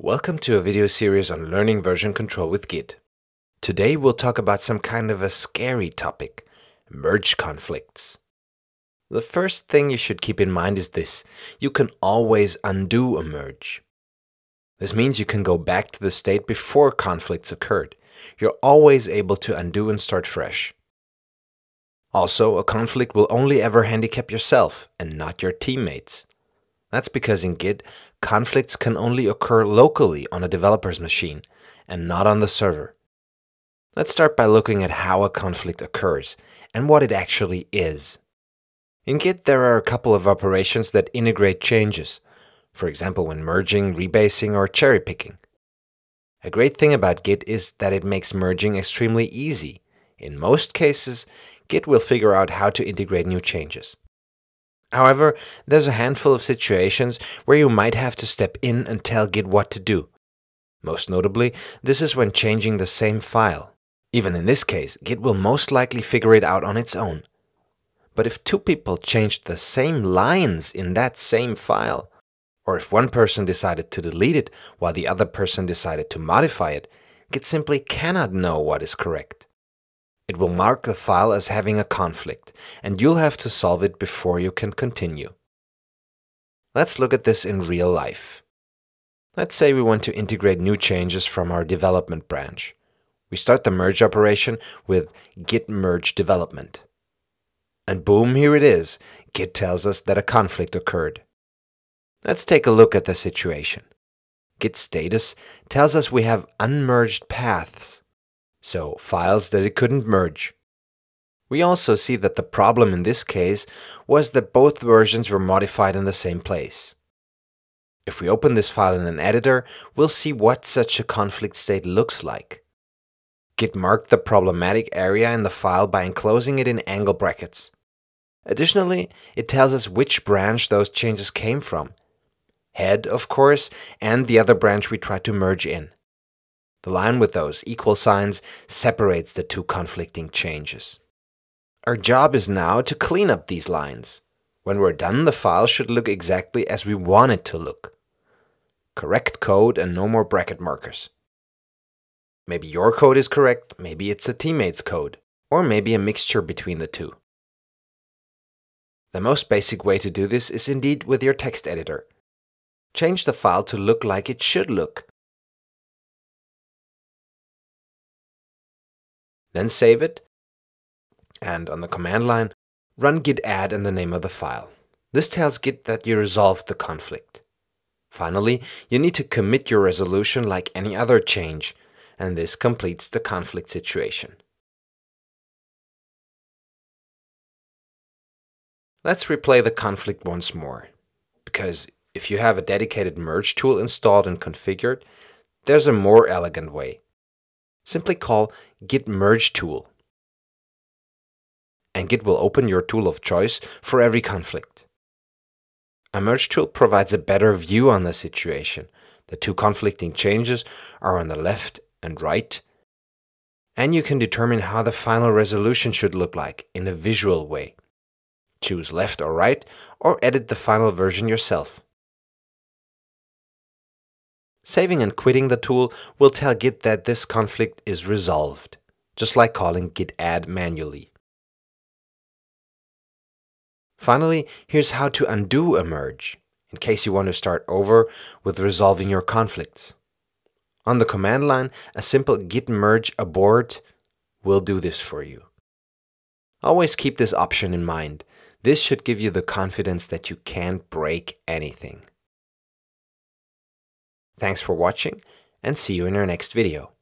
Welcome to a video series on learning version control with Git. Today we'll talk about some kind of a scary topic, merge conflicts. The first thing you should keep in mind is this, you can always undo a merge. This means you can go back to the state before conflicts occurred. You're always able to undo and start fresh. Also, a conflict will only ever handicap yourself and not your teammates. That's because in Git, conflicts can only occur locally on a developer's machine and not on the server. Let's start by looking at how a conflict occurs and what it actually is. In Git, there are a couple of operations that integrate changes, for example when merging, rebasing, or cherry picking. A great thing about Git is that it makes merging extremely easy. In most cases, Git will figure out how to integrate new changes. However, there's a handful of situations where you might have to step in and tell Git what to do. Most notably, this is when changing the same file. Even in this case, Git will most likely figure it out on its own. But if two people changed the same lines in that same file, or if one person decided to delete it while the other person decided to modify it, Git simply cannot know what is correct. It will mark the file as having a conflict, and you'll have to solve it before you can continue. Let's look at this in real life. Let's say we want to integrate new changes from our development branch. We start the merge operation with git merge development. And boom, here it is. Git tells us that a conflict occurred. Let's take a look at the situation. Git status tells us we have unmerged paths so files that it couldn't merge. We also see that the problem in this case was that both versions were modified in the same place. If we open this file in an editor, we'll see what such a conflict state looks like. Git marked the problematic area in the file by enclosing it in angle brackets. Additionally, it tells us which branch those changes came from. Head, of course, and the other branch we tried to merge in. The line with those equal signs separates the two conflicting changes. Our job is now to clean up these lines. When we're done, the file should look exactly as we want it to look. Correct code and no more bracket markers. Maybe your code is correct, maybe it's a teammate's code, or maybe a mixture between the two. The most basic way to do this is indeed with your text editor. Change the file to look like it should look Then save it, and on the command line, run git add in the name of the file. This tells Git that you resolved the conflict. Finally, you need to commit your resolution like any other change, and this completes the conflict situation. Let's replay the conflict once more, because if you have a dedicated merge tool installed and configured, there's a more elegant way simply call git merge tool. And Git will open your tool of choice for every conflict. A merge tool provides a better view on the situation. The two conflicting changes are on the left and right, and you can determine how the final resolution should look like in a visual way. Choose left or right, or edit the final version yourself. Saving and quitting the tool will tell Git that this conflict is resolved, just like calling git add manually. Finally, here's how to undo a merge, in case you want to start over with resolving your conflicts. On the command line, a simple git merge abort will do this for you. Always keep this option in mind. This should give you the confidence that you can't break anything. Thanks for watching and see you in our next video.